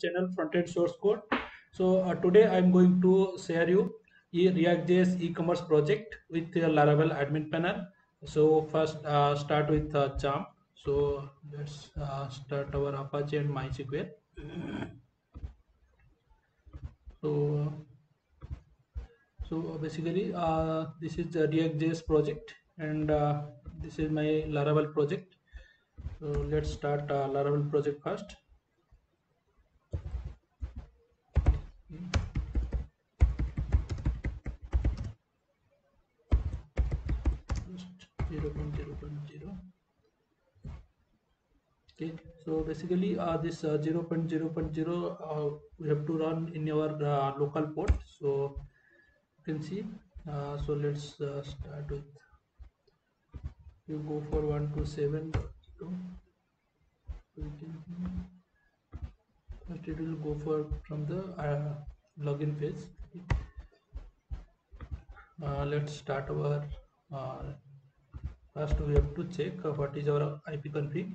channel Frontend Source Code. So uh, today I'm going to share you a React.js e-commerce project with the Laravel admin panel. So first uh, start with uh, XAMPP. So let's uh, start our Apache and MySQL. So so basically uh, this is the React.js project and uh, this is my Laravel project. So let's start uh, Laravel project first. Just 0.0.0 okay so basically uh, this uh, 0.0.0 uh, we have to run in our uh, local port. So you can see uh, so let's uh, start with you go for 127.0 we can first it will go for from the uh, login phase. Uh, let's start our first we have to check what is our ip config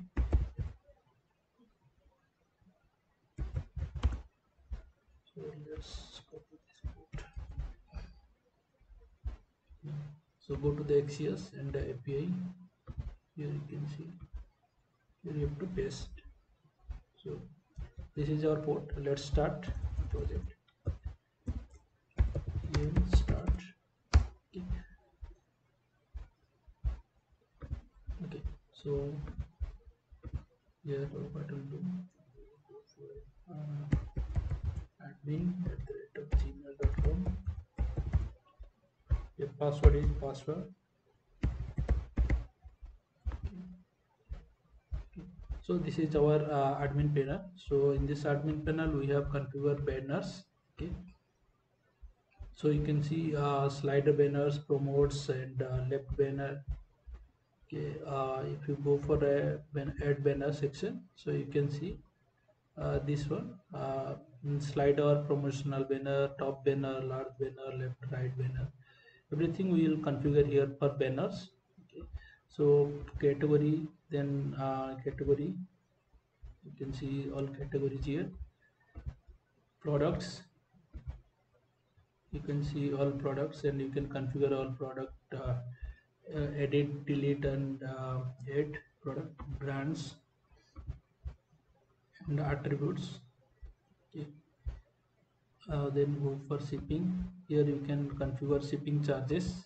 so go to the XCS and the API here you can see. Here you have to paste. So this is our port. Let's start project so here what will do. Uh, admin at the rate of gmail.com your password is password. So this is our uh, admin panel. So in this admin panel we have configured banners okay? So you can see uh, slider banners promotes and uh, left banner okay uh, if you go for a add banner section so you can see uh, this one uh, slider promotional banner top banner large banner left right banner everything we will configure here for banners. Okay so category then uh, category you can see all categories here. Products you can see all products and you can configure all product uh, edit delete and uh, add product brands and attributes. Okay. Uh, then go for shipping. Here you can configure shipping charges.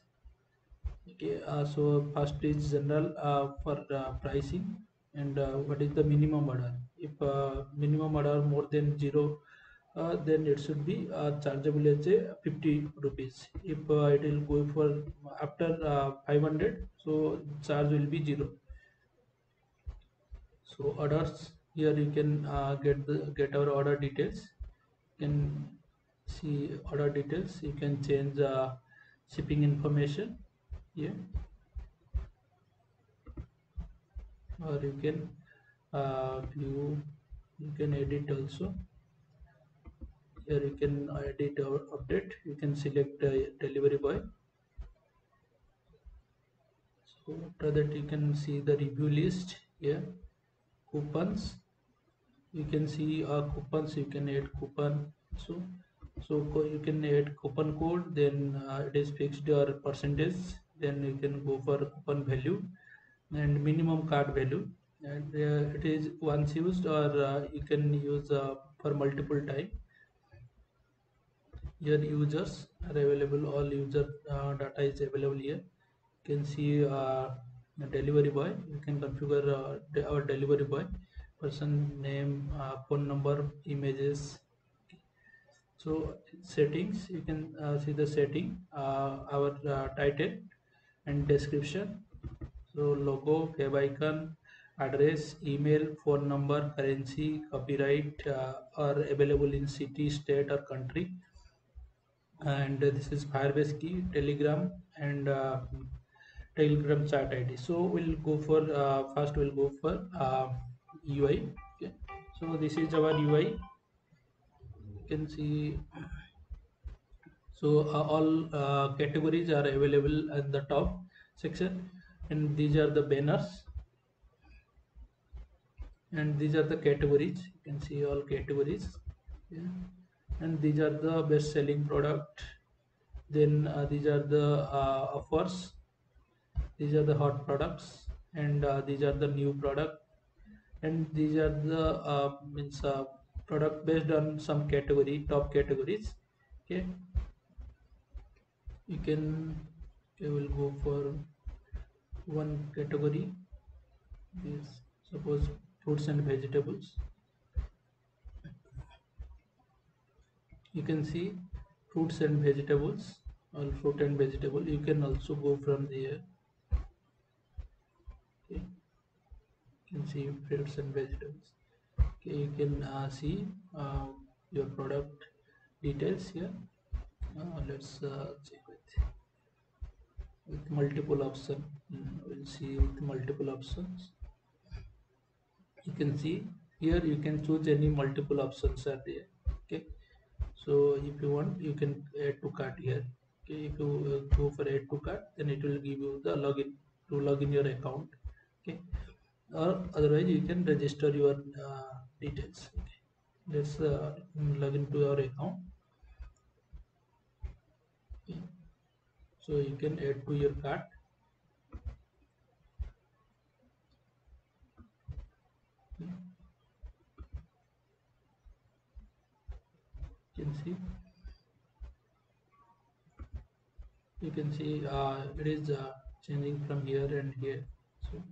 Okay. Uh, so first is general uh, for uh, pricing and uh, what is the minimum order? If uh, minimum order more than zero uh, then it should be uh, chargeable as a 50 rupees. If uh, it will go for after uh, 500 so charge will be zero. So orders here you can uh, get the get our order details. You can see order details. You can change uh, shipping information here. Or you can view you can edit also here you can edit or update. You can select uh, delivery boy. So after that you can see the review list here. Coupons. You can see uh, coupons. You can add coupon. So so you can add coupon code. Then uh, it is fixed or percentage. Then you can go for coupon value and minimum card value. And uh, it is once used or uh, you can use uh, for multiple time here users are available. All user uh, data is available here. You can see uh, delivery boy. You can configure uh, our delivery boy. Person name uh, phone number images. So settings you can uh, see the setting uh, our title and description. So logo web icon address email phone number currency copyright are available in city state or country and this is firebase key telegram and uh, telegram chat id so we'll go for uh, first we'll go for ui okay? So this is our ui you can see so uh, all uh, categories are available at the top section. And these are the banners. And these are the categories. You can see all categories. Yeah. And these are the best selling product. Then uh, these are the uh, offers. These are the hot products. And uh, these are the new product. And these are the uh, means uh, product based on some category top categories. Okay. You can you will go for one category. This suppose fruits and vegetables you can see fruits and vegetables all fruit and vegetable. You can also go from there. Okay. You can see fruits and vegetables. Okay you can uh, see uh, your product details here. Uh, let's uh, check with with multiple option. Mm, we'll see with multiple options. You can see here you can choose any multiple options are there. Okay so if you want you can add to cart here. Okay if you uh, go for add to cart then it will give you the login to log in your account. Okay? Or otherwise you can register your uh, details. Okay. let's uh, log into your account. Okay. so you can add to your cart. You can see. You can see uh, it is uh, changing from here and here. So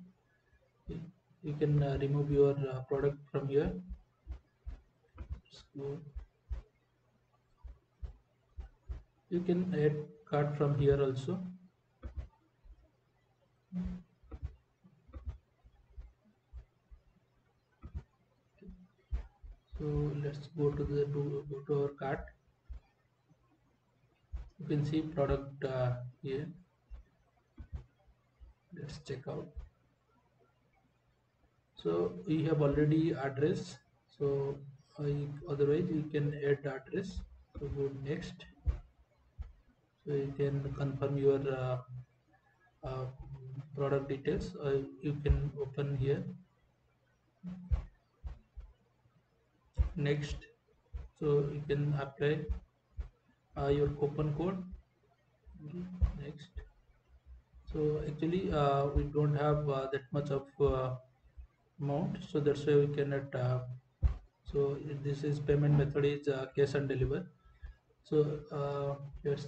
you can uh, remove your uh, product from here. So you can add card from here also so let's go to the go to our cart. You can see product uh, here. Let's check out. So we have already address. So uh, otherwise you can add address. So go next. So you can confirm your uh, uh, product details. Uh, you can open here next. So you can apply uh, your coupon code. Next. So actually uh, we don't have uh, that much of uh, amount. So that's why we cannot uh, so this is payment method is uh, cash and deliver. So let's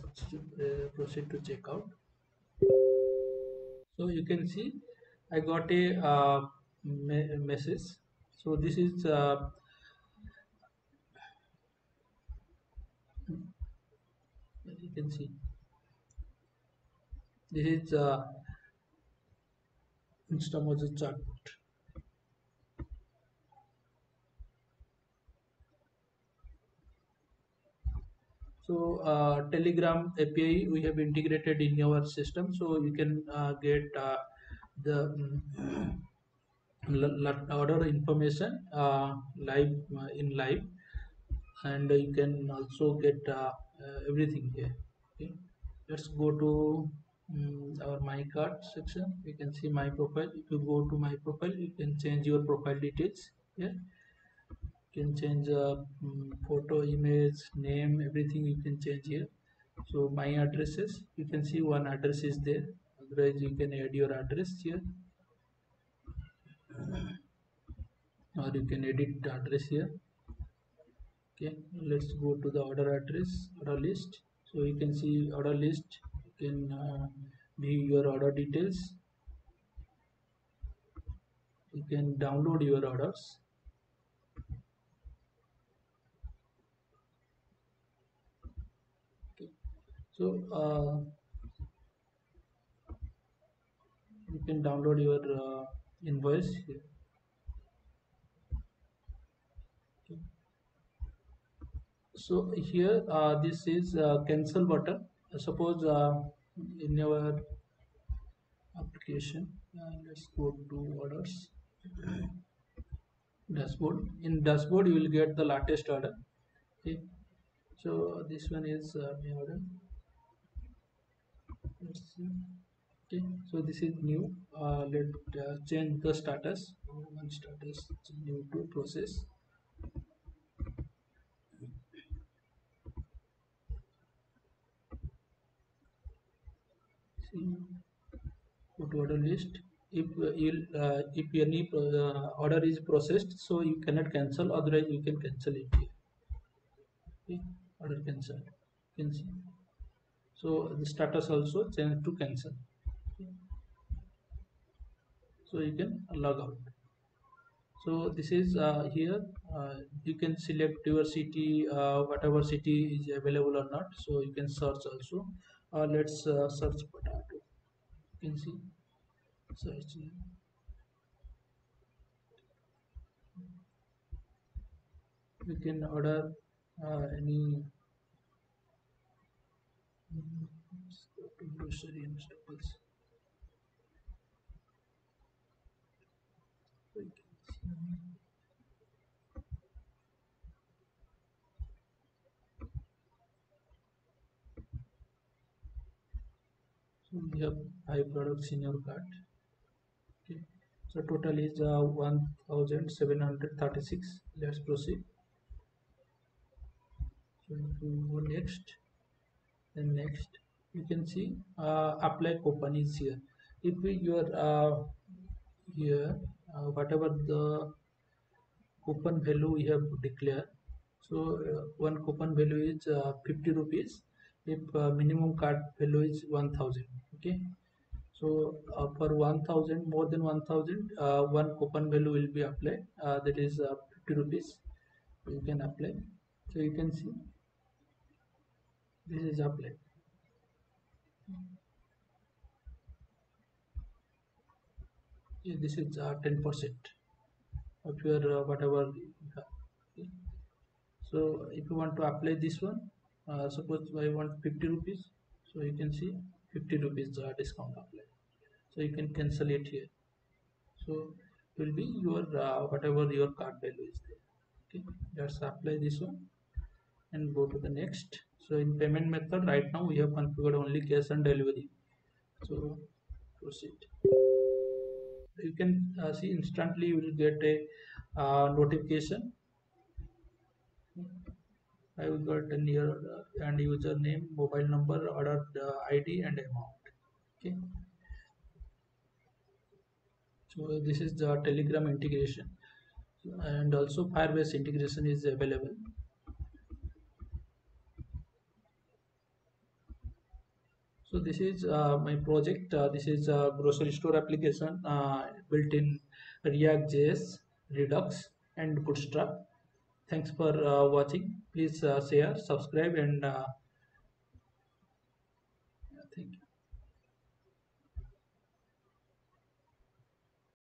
proceed to checkout so you can see I got a me message. So this is as you can see. This is uh, Instamojo chart. So uh, telegram api we have integrated in our system so you can uh, get uh, the um, order information uh, live uh, in live. And you can also get uh, everything here. Okay. Let's go to um, our my cart section. You can see my profile. If you go to my profile you can change your profile details here. You can change uh, um, photo image name everything you can change here. So my addresses. You can see one address is there. Otherwise you can add your address here. Or you can edit the address here okay let's go to the order address order list. So you can see order list. You can uh, view your order details. You can download your orders. So uh, you can download your uh, invoice here so here uh, this is uh, cancel button. Suppose uh, in our application uh, let's go to orders. Dashboard. In dashboard you will get the latest order. Okay. So this one is uh, my order. Let's see. Okay. So this is new. Uh, let uh, change the status. One status new to process go order list. If you uh, if any uh, order is processed so you cannot cancel otherwise you can cancel it. Okay? Order cancel you can see so the status also change to cancel. So you can log out. So this is uh, here. Uh, you can select your city uh, whatever city is available or not. So you can search also. Uh, let's uh, search potato. You can see search you can order uh, any grocery and staples. So we have five products in your cart okay. So total is uh, 1736 let's proceed. So go next then next you can see uh, apply coupon is here. If you are uh, here uh, whatever the coupon value we have declared so uh, one coupon value is uh, 50 rupees. If uh, minimum card value is 1000 okay so uh, for 1000 more than 1000 uh, one coupon value will be applied uh, that is uh, 50 rupees you can apply so you can see this is applied yeah, this is uh, 10 percent of your uh, whatever. Okay. so if you want to apply this one uh, suppose I want 50 rupees so you can see 50 rupees uh, discount applied so you can cancel it here. So it will be your uh, whatever your card value is there. Okay? Let's apply this one and go to the next. So in payment method right now we have configured only cash on delivery. So proceed. You can uh, see instantly you will get a uh, notification I will get a near and username, mobile number, order ID and amount. Okay. So this is the Telegram integration, and also Firebase integration is available. So this is uh, my project. Uh, this is a grocery store application uh, built in React.js, Redux, and Bootstrap thanks for uh, watching. Please uh, share subscribe and uh,